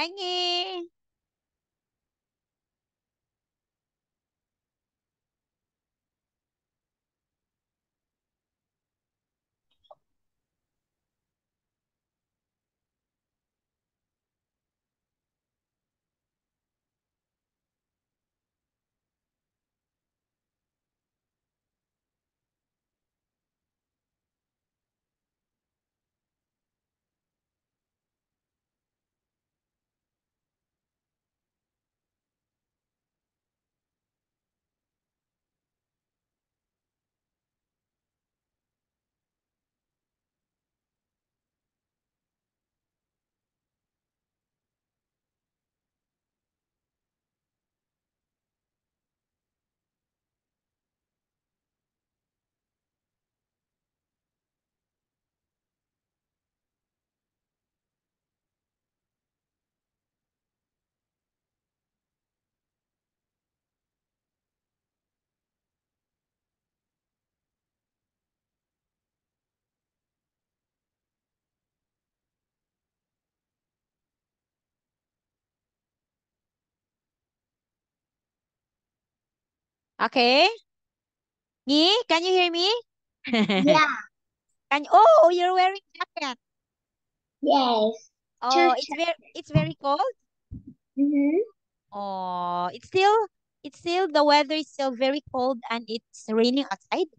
Hi, Okay. Nhi, can you hear me? Yeah, Can oh, you're wearing jacket. yes. Oh, it's very it's very cold. Mm-hmm. Oh, it's still it's still the weather is still very cold and it's raining outside.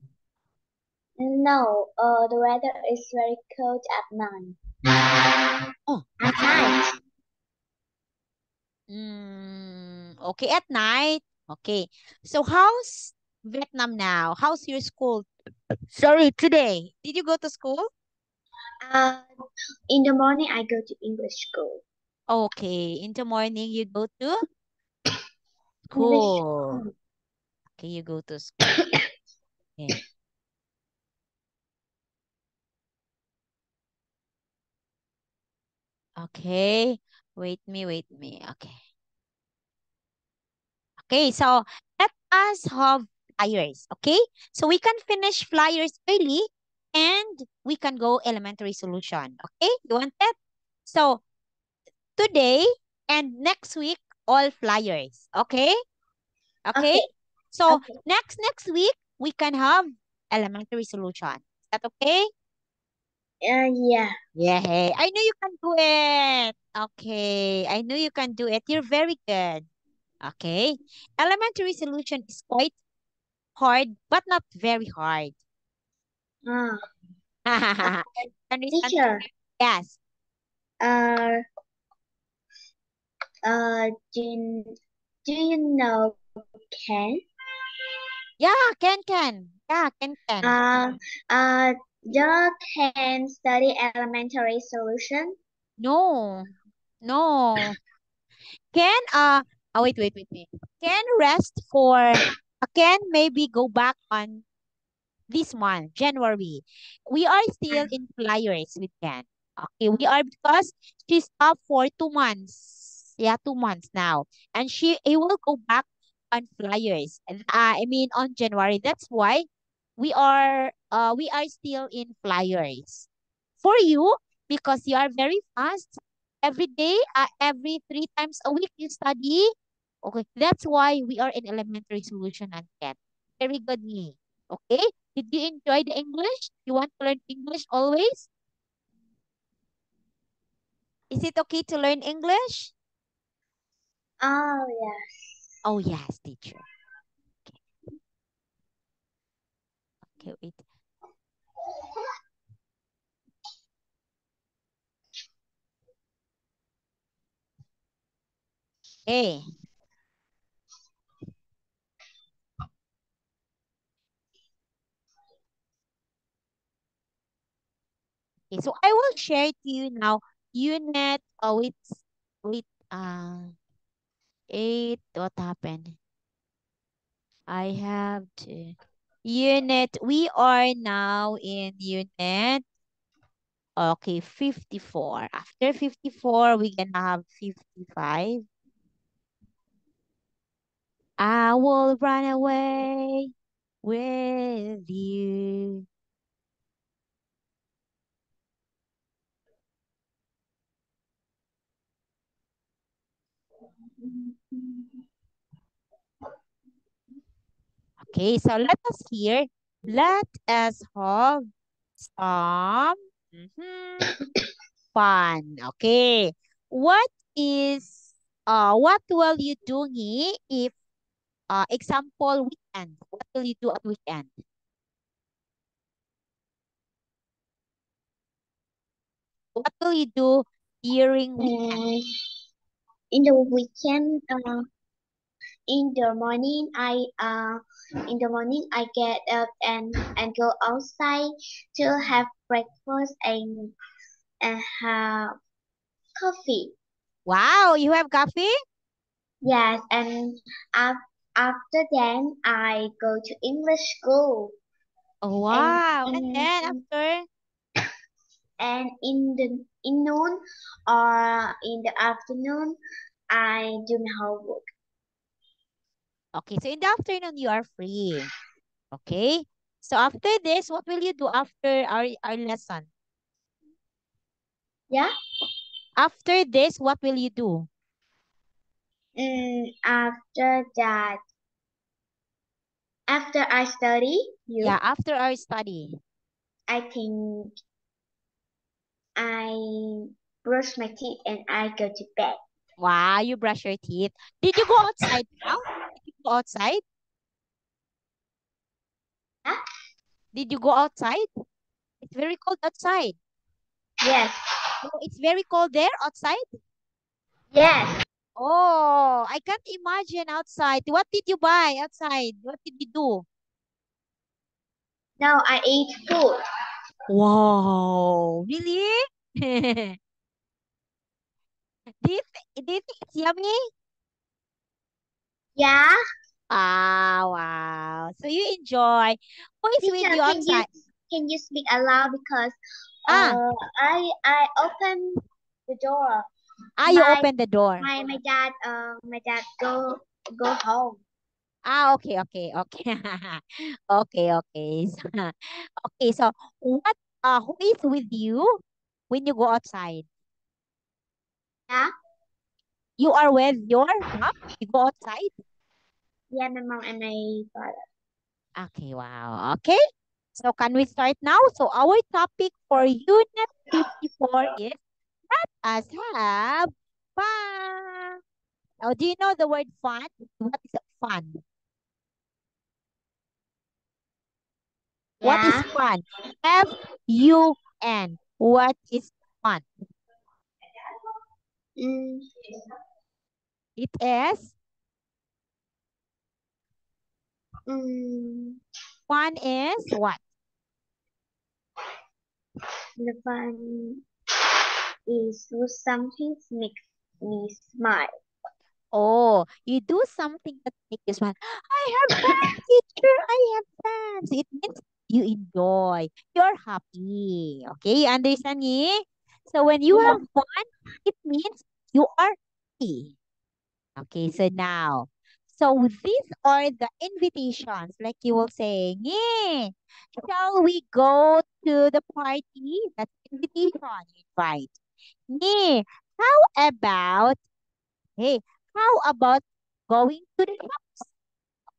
No, uh, the weather is very cold at night. Oh, At night. Mm, okay, at night. Okay. So how's Vietnam now? How's your school? Sorry, today. Did you go to school? Uh, in the morning I go to English school. Okay. In the morning you go to school. Okay, you go to school. Okay. Okay. Wait me, wait me. Okay. Okay, so let us have flyers. Okay, so we can finish flyers early and we can go elementary solution. Okay, you want that? So today and next week, all flyers. Okay? Okay? Okay. So Okay. next next week, we can have elementary solution. Is that okay? Uh, yeah. Yeah, hey, I know you can do it. Okay, I know you can do it. You're very good. Okay. Elementary solution is quite hard, but not very hard. Uh, teacher. Yes. Uh, uh, do, do you know Ken? Yeah, can can. Yeah, can can. Uh, uh, the Ken study elementary solution? No. No. Can uh oh wait, wait, wait, wait. Can rest for uh, can maybe go back on this month, January. We are still in flyers with Ken. Okay, we are because she's up for two months. Yeah, two months now. And she it will go back on flyers. And, Uh, I mean on January. That's why we are uh we are still in flyers. For you, because you are very fast. Every day, uh, every three times a week you study. Okay, that's why we are in elementary solution and Ken. Very good me. Okay? Did you enjoy the English? You want to learn English always? Is it okay to learn English? Oh, yes. Oh, yes, teacher. Okay. Okay, wait. Okay. Okay, so I will share to you now unit, oh, wait, wait, uh, eight, what happened? I have to, unit, we are now in unit, okay, 54. After 54, we're gonna have 55. I will run away with you. Okay, so let us hear. Let us have some mhm, fun. Okay. What is uh what will you do Nghi, if uh example weekend? What will you do at weekend? What will you do during weekend? Mm, in the weekend, uh, in the morning, I uh, in the morning I get up and and go outside to have breakfast and and have coffee. Wow, you have coffee? Yes, and af- after then I go to English school. Oh, wow. And in, then after and in the in noon or in the afternoon, I do my homework. Okay, so in the afternoon you are free. Okay? So after this, what will you do after our, our lesson? Yeah. After this, what will you do? Mm, after that, after I study, you, Yeah, after I study. I think I brush my teeth and I go to bed. Wow, you brush your teeth. Did you go outside now? Did you go outside? Huh? Did you go outside? It's very cold outside. Yes. Oh, it's very cold there outside? Yes. Oh, I can't imagine outside. What did you buy outside? What did you do? Now I ate food. Wow, really? Do you, th- do you think it's yummy? Yeah. Ah, wow. So you enjoy. Who is with Teacher, you can you can you speak aloud because Ah, uh I I open the door. Ah, you My open the door. my my dad uh my dad go go home. Ah, okay, okay, okay. Okay, okay. So, okay, so what uh who is with you when you go outside? Yeah. You are with your mom? You go outside? Yeah, my mom and my father. Okay, wow. Okay. So can we start now? So our topic for unit 54 is us have fun. Now, do you know the word fun? What is fun? What is Yeah. fun? F U N. What is fun? Mm, It is mm, fun is what? the fun is do something makes me smile. Oh, you do something that makes you smile. I have fun, teacher. I have fun. So it means you enjoy. You're happy. Okay, you understand me? So when you Yeah. have fun, it means you are happy. Okay, so now, so these are the invitations. Like you will say, yeah, shall we go to the party? That's invitation. Invite. Yeah, how about Hey, how about going to the shops?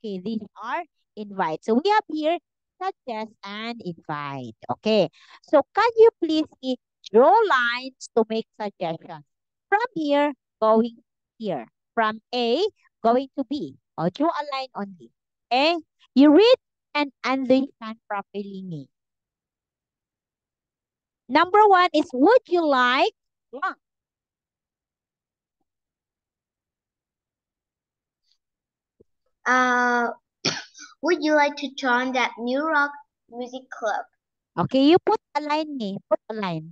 Okay, these are invite. So we have here suggest and invite. Okay, so can you please draw lines to make suggestions? From here, going here. From A, going to B. Or draw a line only. Okay, you read and understand properly. Number one is, would you like blank? Uh, would you like to join that new rock music club? Okay, you put a line me. Put a line.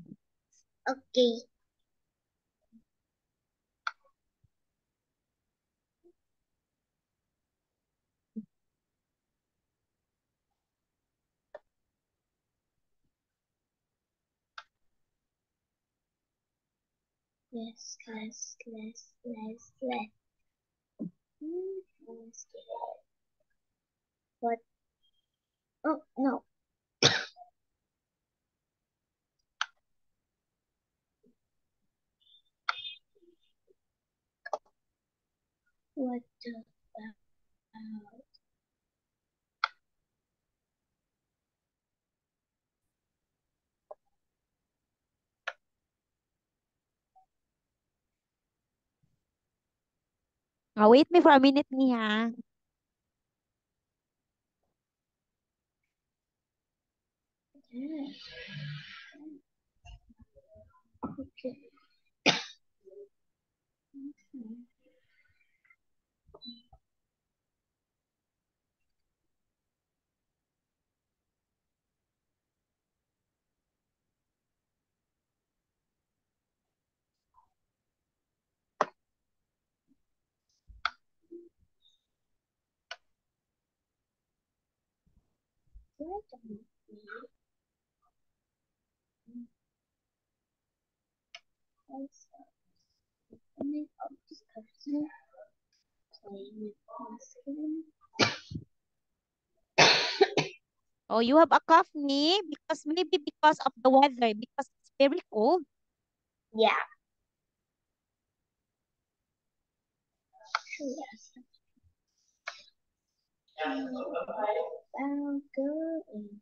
Okay. Let's let's let's let's let's. Hmm. What? Oh no. What about Oh, wait me for a minute, Nia. that? Okay. Oh, you have a cough, me? Because maybe because of the weather, because it's very cold. Yeah. Yes. I'll go in.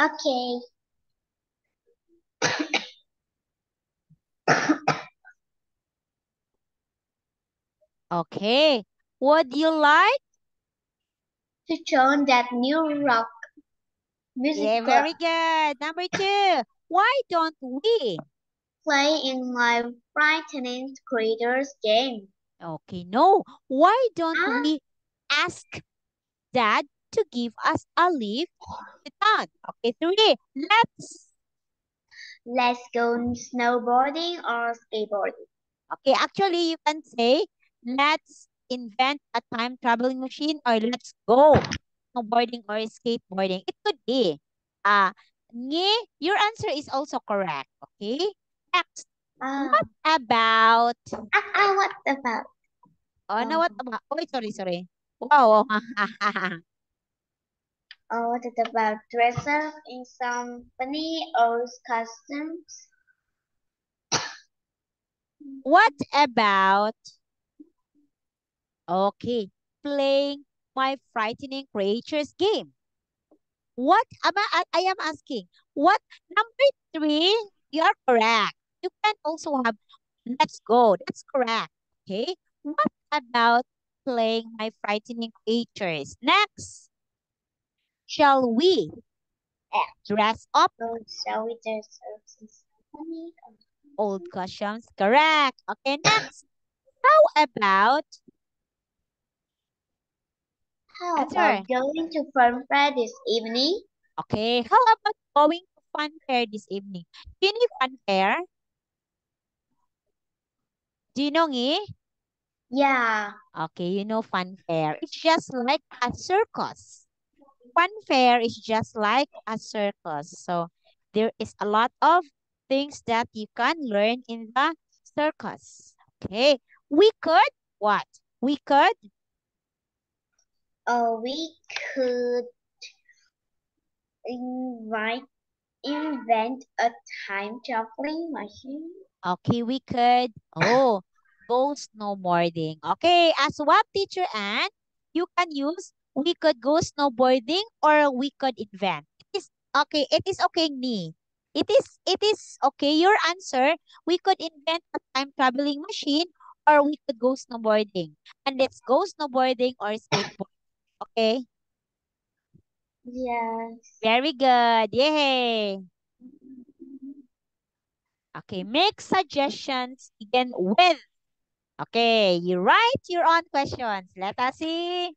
Okay. Okay. Would you like? To join that new rock music Yeah, very good. Number two. Why don't we? Play in my frightening creators game. Okay, no. Why don't Huh? we ask Dad to give us a lift to town? Okay, three. Let's. Let's go snowboarding or skateboarding. Okay, actually, you can say, let's invent a time traveling machine or let's go snowboarding or skateboarding. It could be. Uh, nge, your answer is also correct. Okay. Next, Ah, what about? ah, ah, what about? Oh, no, what about? Oh, sorry, sorry. Wow. Oh, what about dress up in some funny old costumes? what about? Okay, playing my frightening creatures game. What am I, I, I am asking? What number three? You are correct. You can also have let's go. That's correct. Okay. What about playing my frightening creatures? Next. Shall we dress up shall we dress up in some funny or old costumes? Correct. Okay, next. How about How about going to fun fair this evening? okay, how about going to fun fair this evening? Do you know fun fair? Do you know Nghi? Yeah. Okay, you know fun fair. It's just like a circus. Fun fair is just like a circus. So there is a lot of things that you can learn in the circus. Okay, we could what? We could Oh, we could invite invent a time traveling machine. okay, we could oh go snowboarding. Okay, as what teacher and you can use we could go snowboarding or we could invent. It is okay, it is okay, me. It is it is okay. Your answer, we could invent a time traveling machine or we could go snowboarding. And let's go snowboarding or skateboarding. Okay? Yes. Very good. Yay. Okay, make suggestions begin with Okay, you write your own questions. Let us see.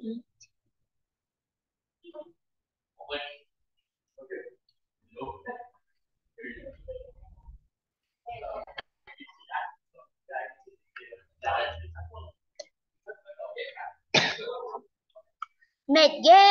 card. Mệt ghê.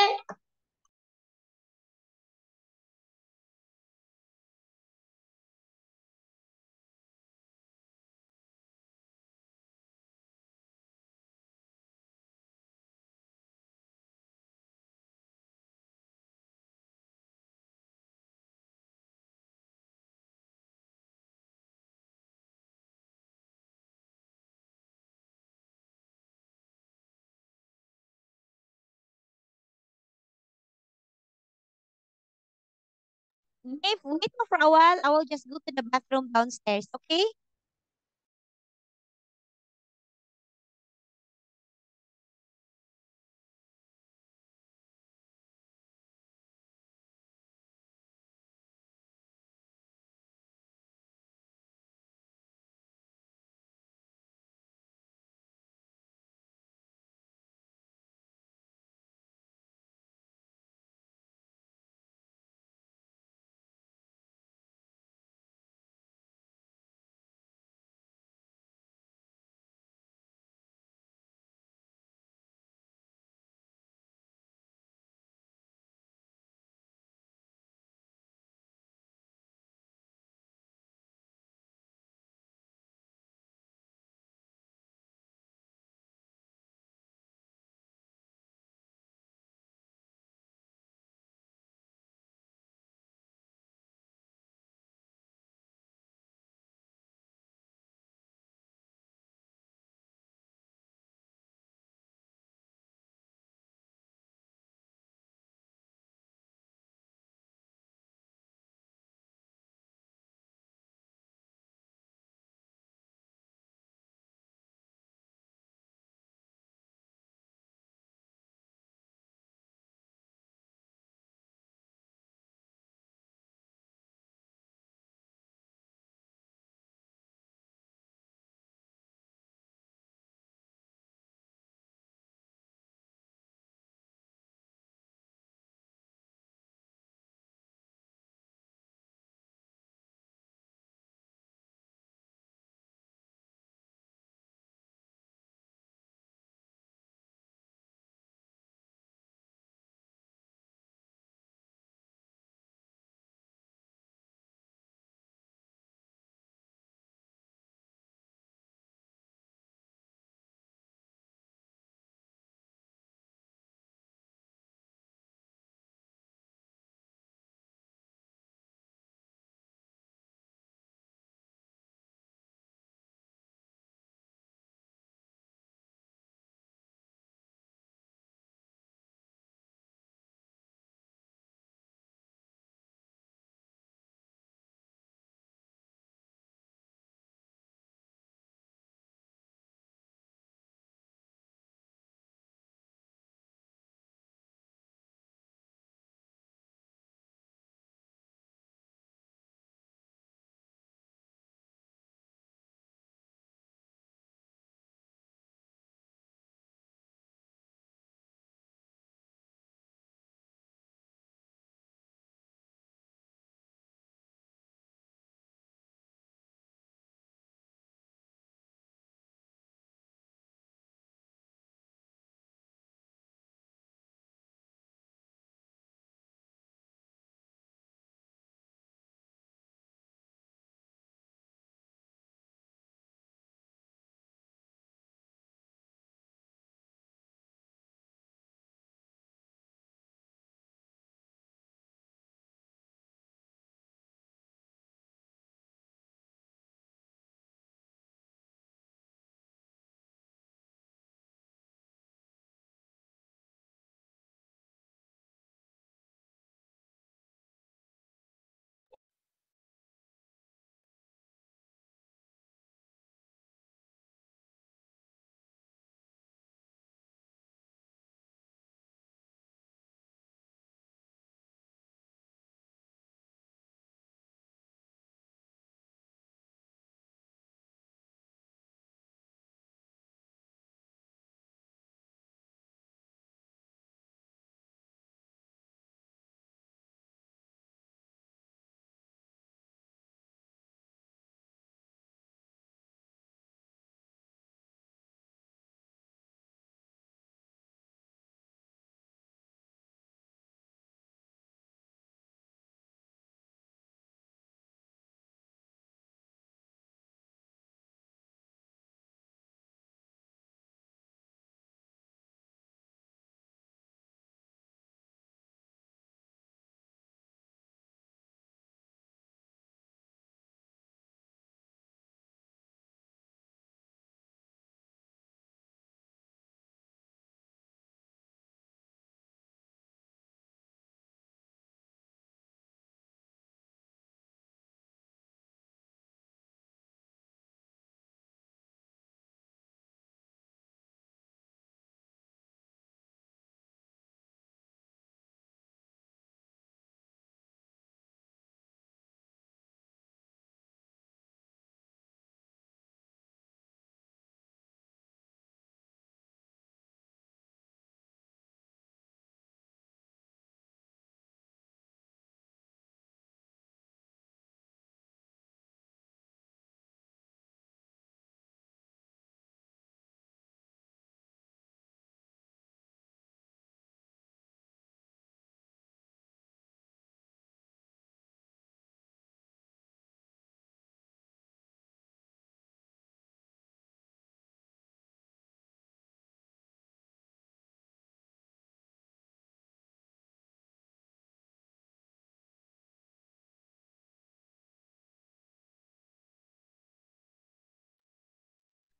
If wait for a while, I will just go to the bathroom downstairs, okay?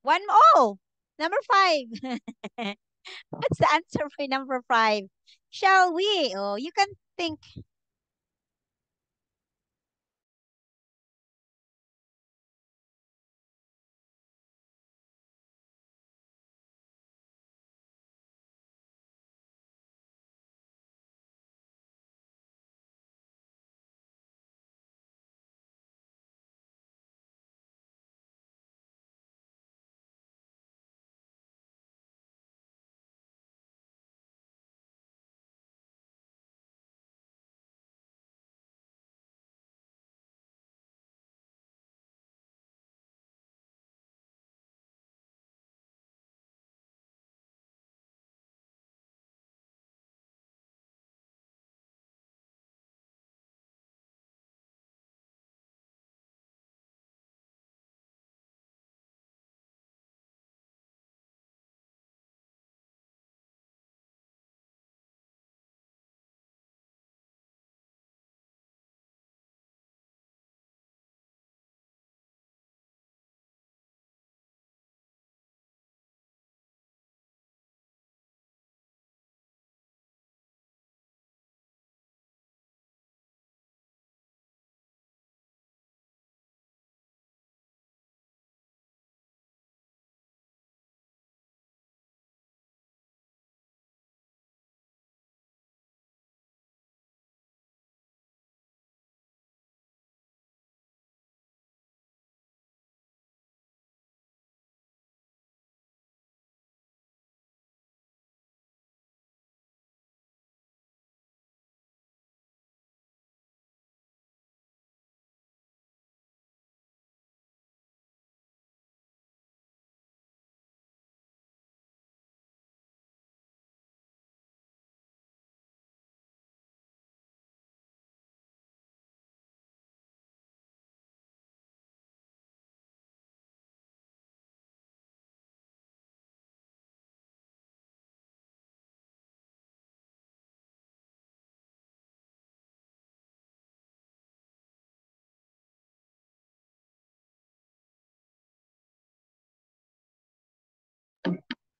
One. Oh, number five. What's the answer for number five? Shall we? Oh, you can think.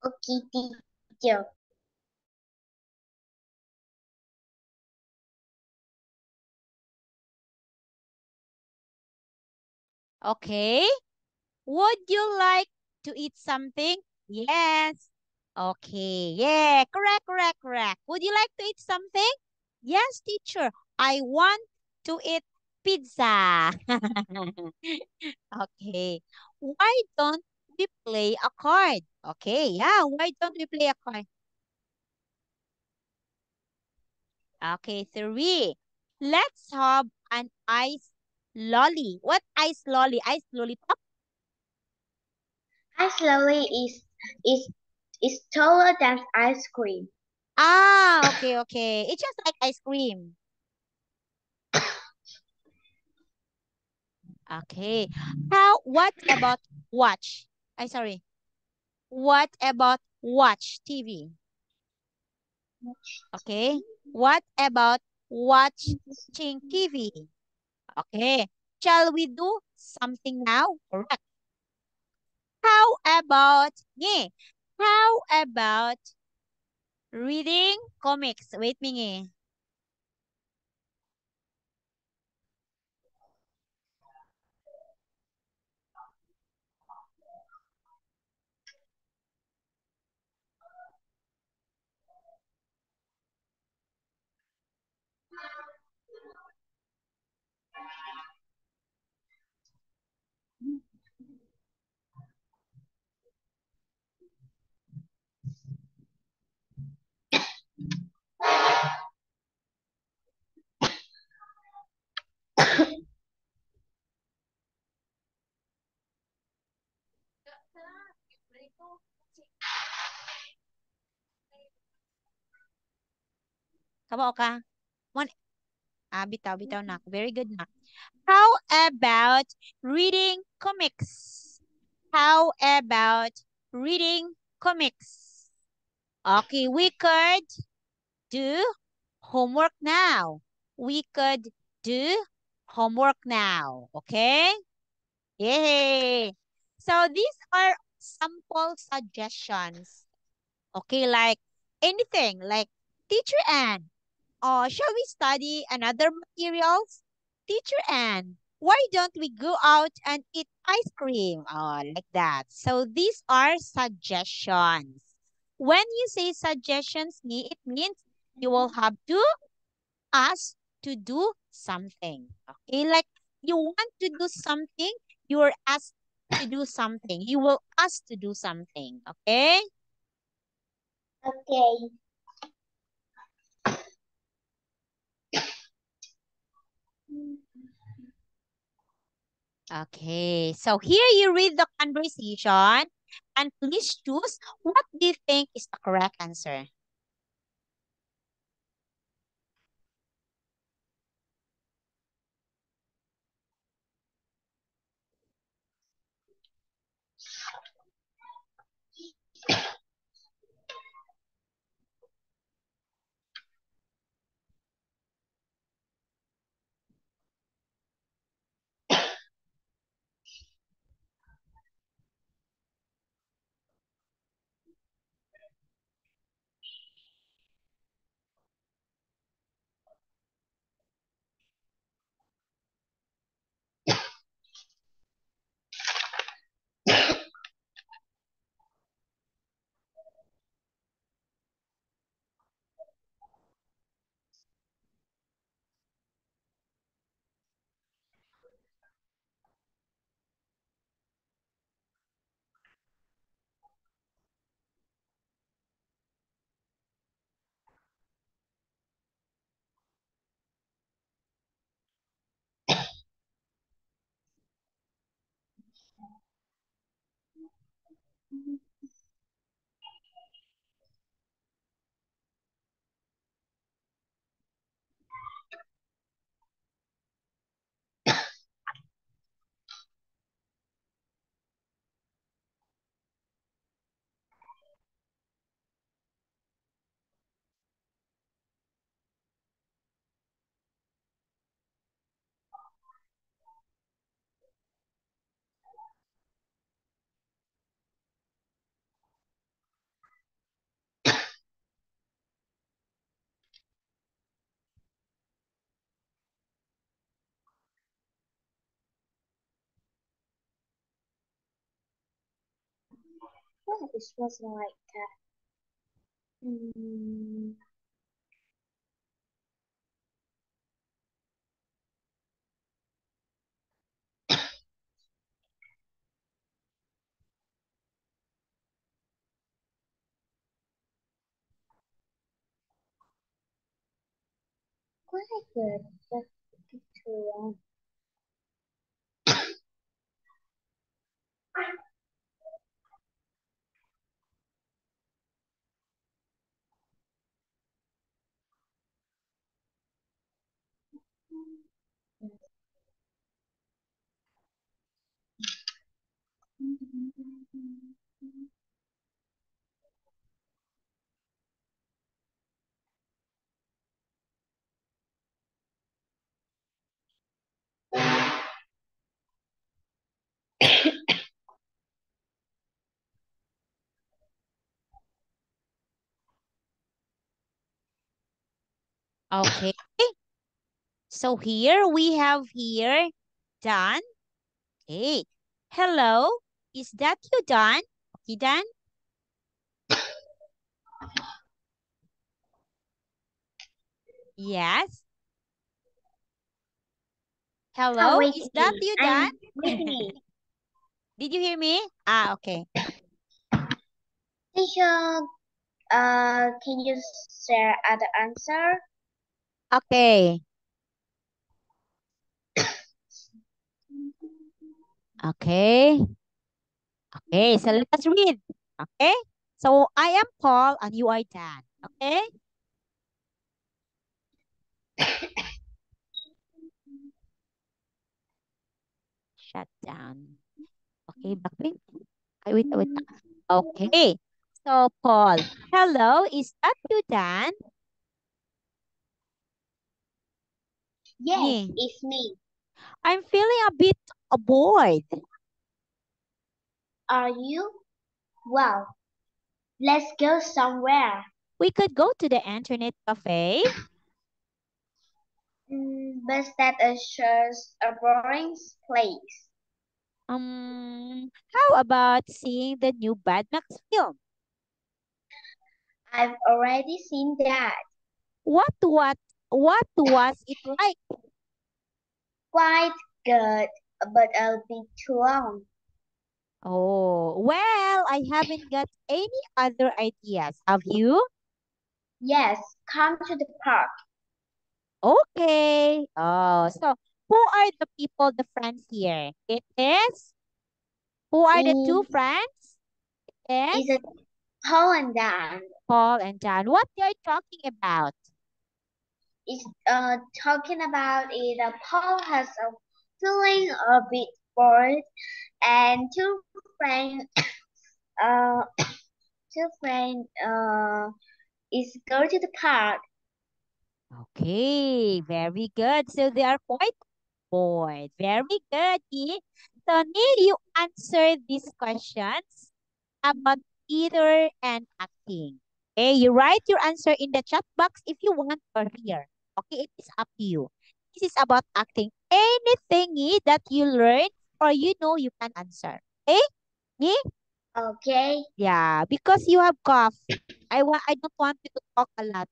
Okay, teacher. Okay. Would you like to eat something? Yes. Okay. Yeah. Correct, correct, correct. Would you like to eat something? Yes, teacher. I want to eat pizza. okay. Why don't we play a card? Okay. Yeah. Why don't we play a coin? Okay. Three. Let's have an ice lolly. What ice lolly? Ice lollipop? Ice lolly is is is taller than ice cream. Ah, okay, okay. It's just like ice cream. Okay. How, what about watch? I sorry. What about watch TV? Okay. What about watching TV? Okay. Shall we do something now? Correct. How about, yeah, how about reading comics? Wait, Mingi. Kabaw ka? One, ah, bitaw, bitaw na. Very good na. How about reading comics? How about reading comics? Okay, we could do homework now. We could do homework now. Okay? Yay! So these are sample suggestions. Okay, like anything, like Teacher Ann, uh, shall we study another materials? Teacher Ann, why don't we go out and eat ice cream? Oh, like that. So these are suggestions. When you say suggestions, me, it means you will have to ask to do something. Okay, like you want to do something, you are asked to do something. You will ask to do something. Okay? Okay. Okay, so here you read the conversation and please choose what do you think is the correct answer. Mm-hmm. Oh, this was like that. Mm. Quite good. That's too long. Okay. So here we have here done. Okay. Hello. Is that you, Dan? Okay, Dan? Yes. Hello, Oh, is that you? Whitney. Did you hear me? Ah, okay. Teacher, uh, can you share other answer? Okay. Okay. Okay, so let's read. Okay. So I am Paul and you are Dan. Okay. Shut down. Okay, back wait. Wait, wait. Okay. So Paul, hello, is that you, Dan? Yes, Me. it's me. I'm feeling a bit bored. Are you? Well, Let's go somewhere. We could go to the internet cafe. Mm, but that is just a boring place. Um, how about seeing the new Mad Max film? I've already seen that. What what what was it like? Quite good, but a bit too long. Oh, well, I haven't got any other ideas. Have you? Yes, come to the park. Okay. Oh, so who are the people, the friends here? It is? Who are the two friends? It Is Paul and Dan? Paul and John. What they are talking about? Is uh talking about it. Uh, Paul has a feeling a bit bored, and two friends uh two friends uh is go to the park. Okay, very good. So they are quite bored. Very good. So need you answer these questions about theater and acting. Okay, you write your answer in the chat box if you want or here. Okay, it is up to you. This is about acting. Anything that you learn or you know you can answer. Okay? Me? Okay. Yeah, because you have cough. I want I don't want you to talk a lot.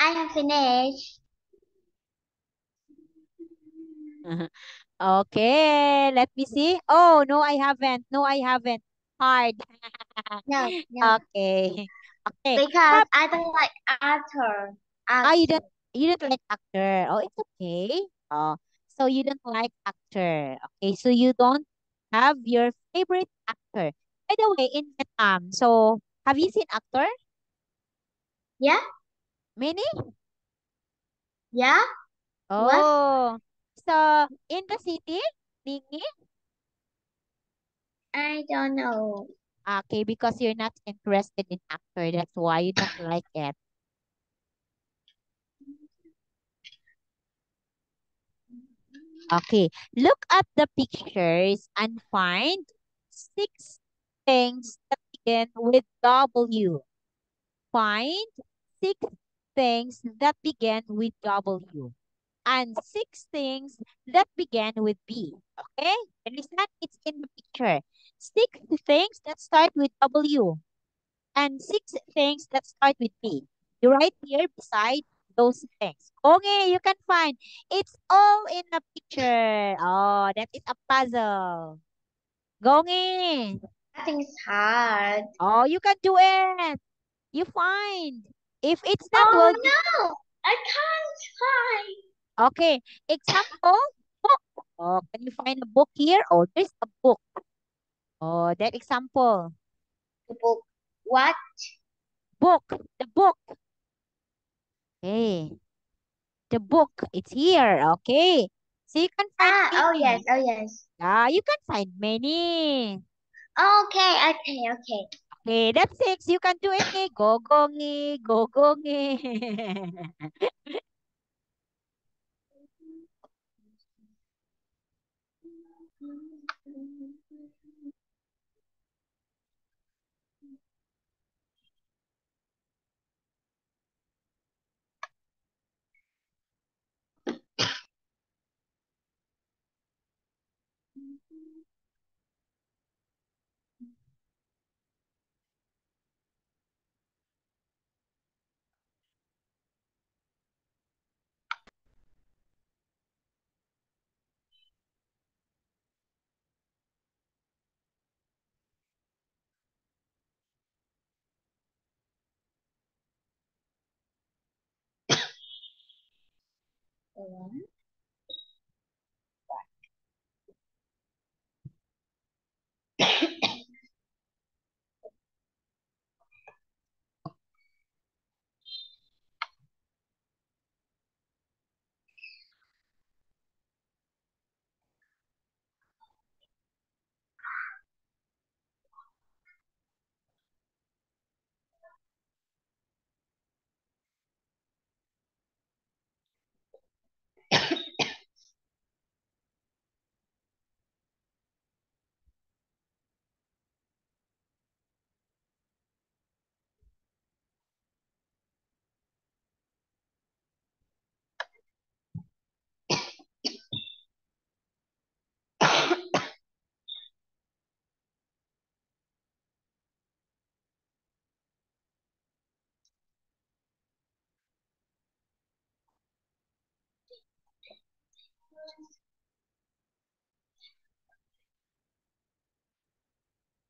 I have finished. Okay, let me see. Oh, no, I haven't. No, I haven't. Hard. No, no. Okay. Okay. Because I don't like actor. Ah, you don't you don't like actor. Oh, it's okay. Oh, so you don't like actor. Okay, so you don't have your favorite actor. By the way, in Vietnam, so have you seen actor? Yeah, Many? yeah. What? Oh, so in the city, Ningi? I don't know. Okay, because you're not interested in actor, that's why you don't like it. Okay, look at the pictures and find six things that begin with W. Find six things that begin with W and six things that begin with B. Okay? Understand? It's in the picture. Six things that start with W and six things that start with B. You write here beside those things. Okay, you can find. It's all in the picture. Oh, that is a puzzle. Gongi. Nothing is hard. Oh, you can do it. You find. If it's not, Oh well, no, I can't find. Okay, example, book. Oh, can you find a book here? Oh, there's a book. Oh, that example. The book. What? Book, the book. Okay. The book, it's here. Okay. So you can find Ah, oh yes, oh yes. Yeah, you can find many. Okay, okay, okay. Okay, that's six. You can do it. eh. Go, go,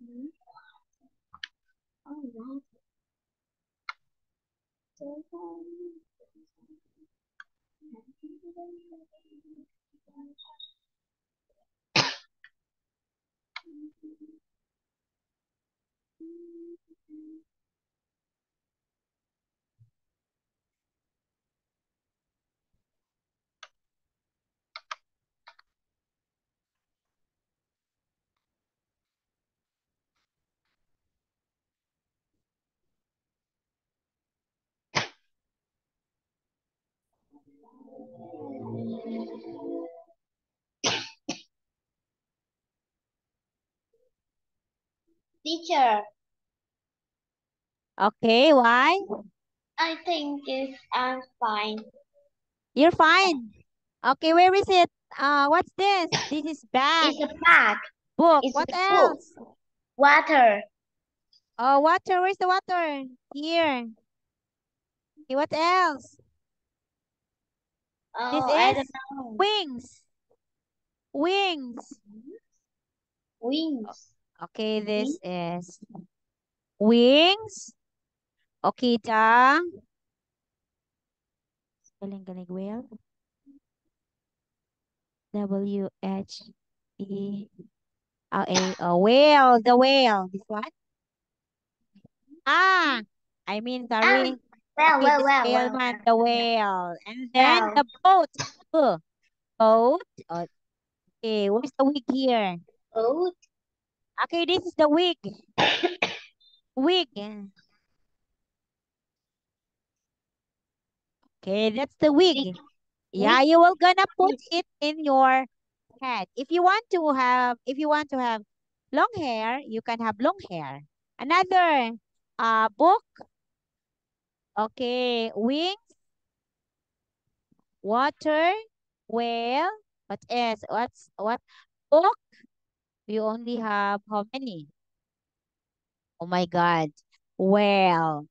Nghi, go, go, Nghi. Teacher, Okay, why? I think it's I'm fine. You're fine. Okay, where is it? Uh, what's this? This is bag, It's a bag. book. it's What a book. else? Water. Oh, water. Where's the water? Here. Okay, what else? Oh, This is wings. Wings. Wings. Okay, this is wings. Okay, the spelling galing whale. W H E L A. A whale. The whale. This one. Ah, I mean, sorry. Well, Okay, well, well, well, well, the whale. And then Well. the boat. Uh, boat. Okay, where's the wig here? Boat. Okay, this is the wig. Wig. Okay, that's the wig. Wig. Yeah, you will gonna put it in your head. If you want to have, if you want to have long hair, you can have long hair. Another uh book. Okay, wings, water, whale. What else? What's what book? You only have how many? Oh my God. Well,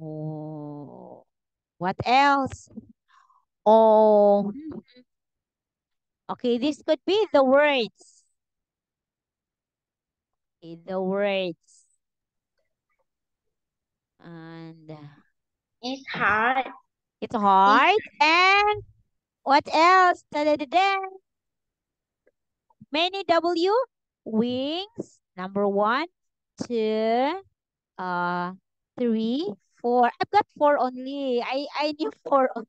oh, what else? Oh, okay, this could be the words. Okay, the words. And It's hard. it's hard and What else? Da-da-da-da. Many W. Wings. Number one, two, uh, three, four. I've got four only. I, I knew four only.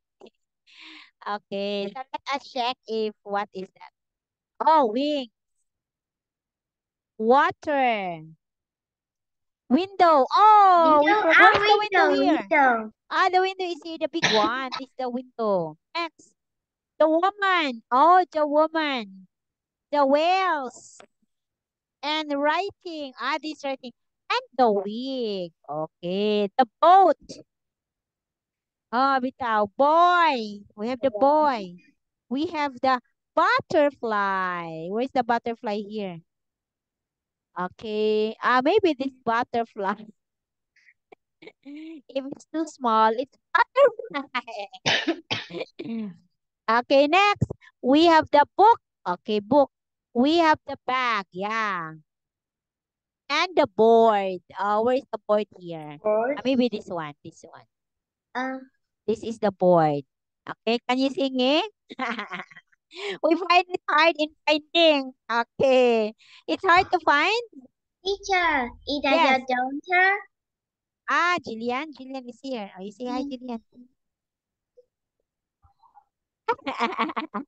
Okay, so let us check if what is that. Oh, wings. Water. Window. Oh, we Window. forgot Ah, the window window. here. Window. Ah, the window is here, the big one. Is the window. Next. The woman. Oh, the woman. The whales. And writing. Ah, this writing. And the wig. Okay. The boat. Oh, bitaw. Boy. We have the boy. We have the butterfly. Where's the butterfly here? Okay. Ah, maybe this butterfly. If it's too small, it's butterfly. Okay, next, we have the book. Okay, book. We have the bag, yeah. And the board. Uh, where's the board here? Board. Uh, maybe this one, this one. Uh, This is the board. Okay, can you sing it? We find it hard in finding. Okay. It's hard to find? teacher. Is that Yes. your daughter? Ah, Jillian. Jillian is here. Oh, you say hi, Mm. Jillian.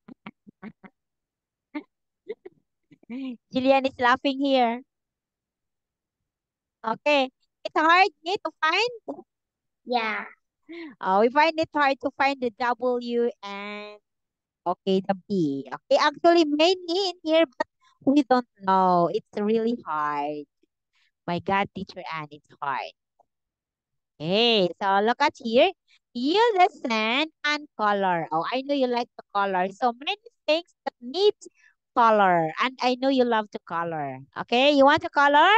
Jillian is laughing here. Okay. It's hard eh, to find. Yeah. Oh, we find it hard to find the W and okay, the B. Okay, actually many in here, but we don't know. It's really hard. My God, teacher Ann, it's hard. Okay, so look at here. You listen and color. Oh, I know you like the color. So many things that need color. And I know you love to color. Okay, you want to color?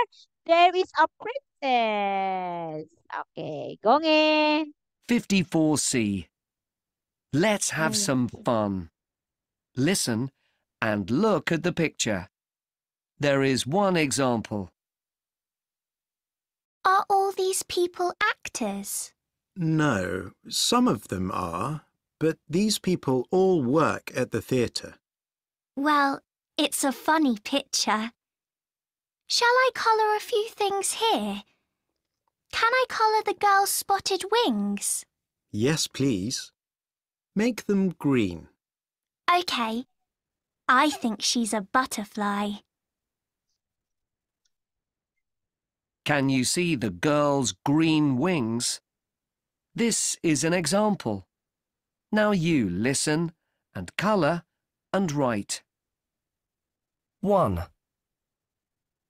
There is a princess. Okay, gongin. 54C. Let's have Mm. some fun. Listen and look at the picture. There is one example. Are all these people actors? No, some of them are, but these people all work at the theatre. Well, it's a funny picture. Shall I colour a few things here? Can I colour the girl's spotted wings? Yes, please. Make them green. OK. I think she's a butterfly. Can you see the girl's green wings? This is an example. Now you listen and colour and write. 1.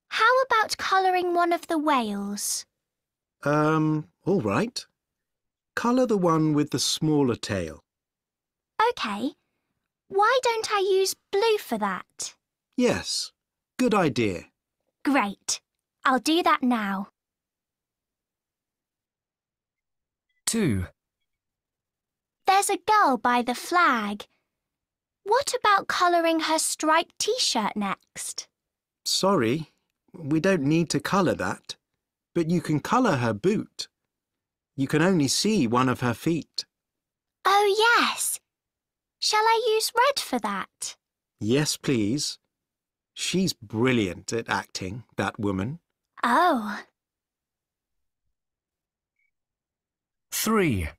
How about colouring one of the whales? Um, all right. Colour the one with the smaller tail. OK. Why don't I use blue for that? Yes, good idea. Great. I'll do that now. 2. There's a girl by the flag. What about colouring her striped t-shirt next? Sorry, we don't need to colour that, but you can colour her boot. You can only see one of her feet. Oh, yes. Shall I use red for that? Yes, please. She's brilliant at acting, that woman. Oh, 3.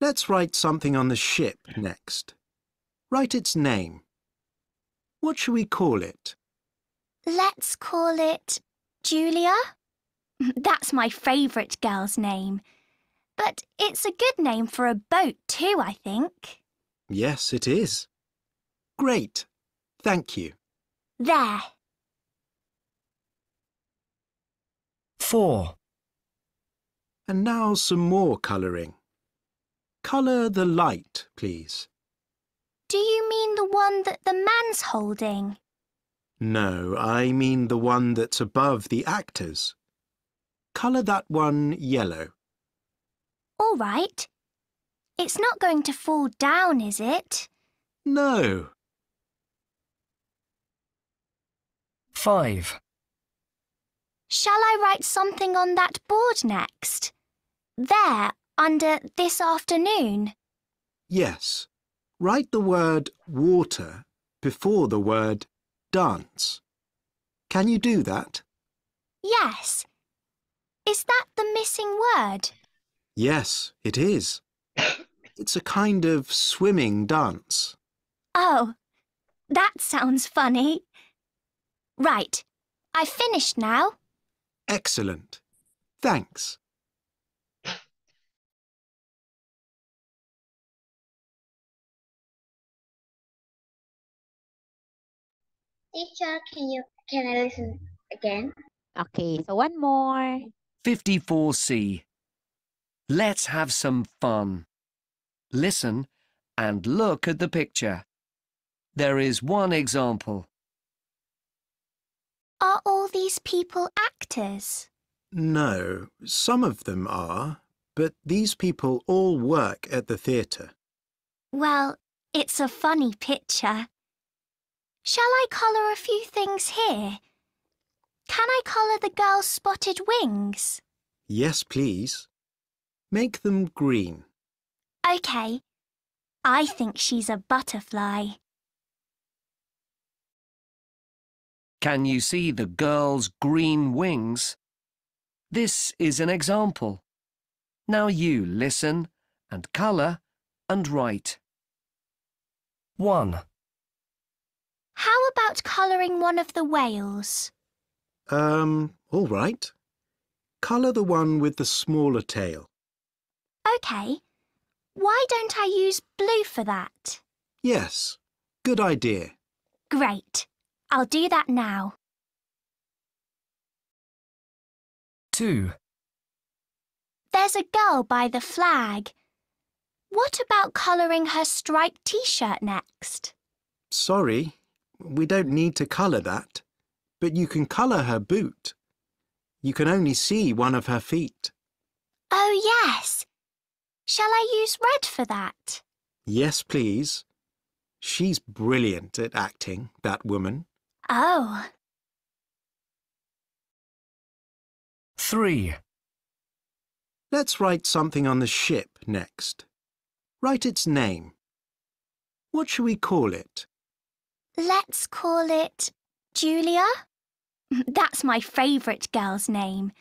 Let's write something on the ship next. Write its name. What shall we call it? let's call it Julia. That's my favourite girl's name. But it's a good name for a boat too, I think. Yes, it is. Great. Thank you. There. 4. And now some more colouring. Colour the light, please. Do you mean the one that the man's holding? No, I mean the one that's above the actors. Colour that one yellow. All right. It's not going to fall down, is it? No. 5. Shall I write something on that board next? There, under this afternoon. Yes. Write the word water before the word dance. Can you do that? Yes. Is that the missing word? Yes, it is. It's a kind of swimming dance. Oh, that sounds funny. Right. I've finished now. Excellent. Thanks. Teacher, can you can I listen again? Okay, so one more. 54C. Let's have some fun. Listen and look at the picture. There is one example. Are all these people actors? No, some of them are, but these people all work at the theatre. Well, it's a funny picture. Shall I colour a few things here? Can I colour the girl's spotted wings? Yes, please. Make them green. OK. I think she's a butterfly. Can you see the girl's green wings? This is an example. Now you listen and colour and write. 1. How about colouring one of the whales? Um, all right. Colour the one with the smaller tail. OK. Why don't I use blue for that? Yes, good idea. Great. I'll do that now. 2. There's a girl by the flag. What about colouring her striped t-shirt next? Sorry, we don't need to colour that, but you can colour her boot. You can only see one of her feet. Oh, yes. Shall I use red for that? Yes, please. She's brilliant at acting, that woman. Oh, 3. Let's write something on the ship next. Write its name. What shall we call it? let's call it Julia. That's my favourite girl's name.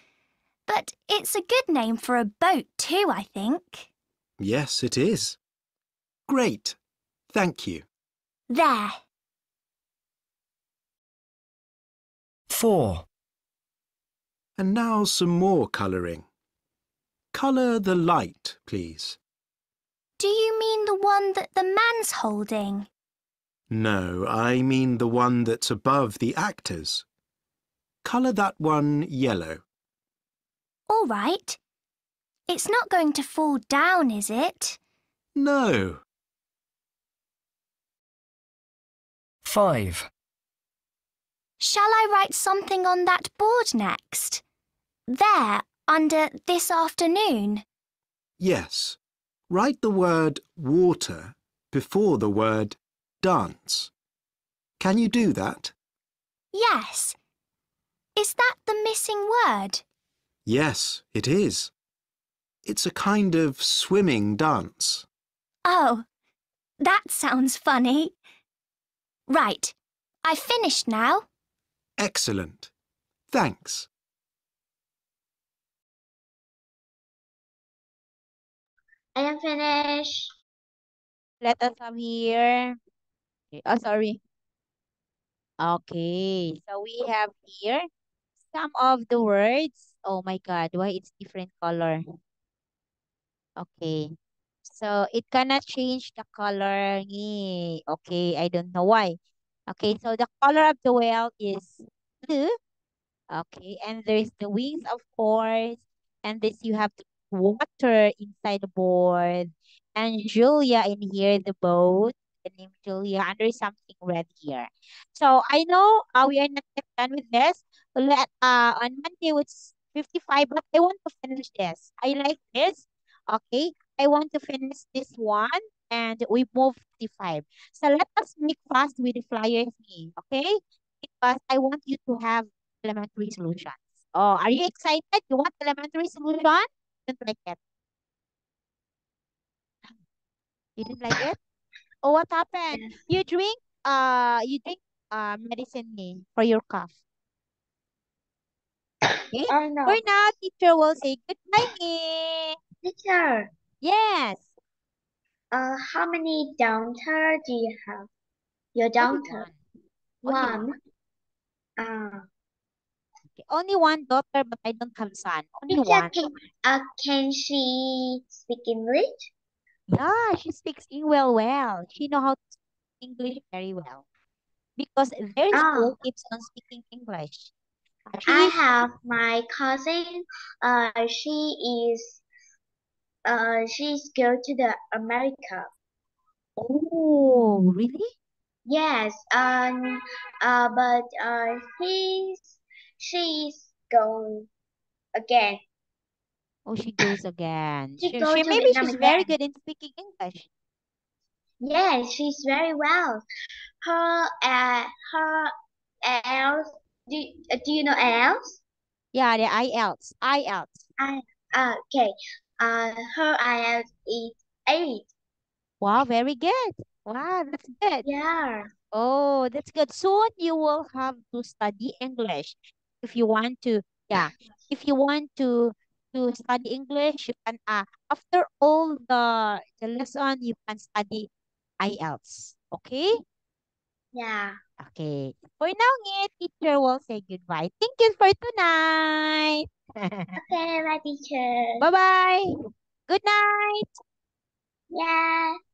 But it's a good name for a boat too, I think. Yes, it is. Great. Thank you. There. 4. And now some more colouring. Colour the light, please. Do you mean the one that the man's holding? No, I mean the one that's above the actors. Colour that one yellow. All right. It's not going to fall down, is it? No. 5. Shall I write something on that board next? There, under this afternoon. Yes. Write the word water before the word dance. Can you do that? Yes. Is that the missing word? Yes, it is. It's a kind of swimming dance. Oh, that sounds funny. Right. I've finished now. Excellent. Thanks. I am finished. Let us come here. Oh, sorry. Okay, so we have here some of the words. Oh my God, why it's different color? Okay, so it cannot change the color. Okay, I don't know why. Okay, so the color of the whale is blue. Okay, and there's the wings, of course. And this you have water inside the board. And Julia in here, the boat. The name Julia, and there's something red here. So I know uh, we are not done with this. Let uh on Monday it's 55, but I want to finish this. I like this. Okay. I want to finish this one and we move 55. So let us make fast with the flyers me, okay? Because I want you to have elementary solutions. Oh, are you excited? You want elementary solution? Didn't like it. You didn't like it? Oh, what happened? You drink uh you drink uh medicine eh, for your cough. Okay. Oh no, For now, teacher will say goodbye. Teacher. Yes. Uh, how many daughter do you have? Your Only daughter. one. Only One. one. Uh, Okay. Only one daughter, but I don't have son. Only teacher, one. can, uh, can she speak English? Yeah, she speaks English well. She know how to speak English very well. Because their Oh. school keeps on speaking English. I Actually, have my cousin. Uh, she is. Uh, she's go to the America. oh, really? Yes. Um. Uh. But uh. He's. She's going again. Oh, she goes again. She She, she maybe she's very good in speaking English. Yes, she's very well. Her. Uh. Her. Else. Do. Uh, do you know else? Yeah, the IELTS. IELTS. I. Uh. Okay. Uh. Her IELTS is eight. Wow, very good. Wow, that's good. Yeah. Oh, that's good. Soon you will have to study English. If you want to, yeah. If you want to to study English, you can uh after all the the lesson, you can study IELTS. Okay? Yeah. Okay. For now, Nghi, teacher will say goodbye. Thank you for tonight. Okay, my teacher. Bye-bye. Good night. Yeah.